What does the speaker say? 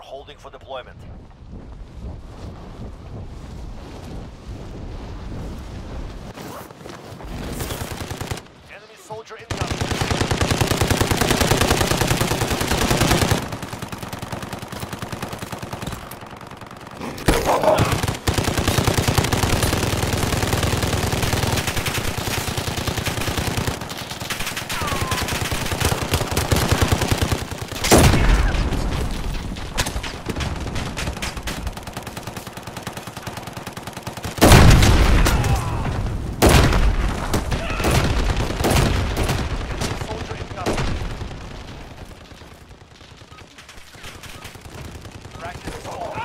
We're holding for deployment. Enemy soldier incoming. Oh! Fracture is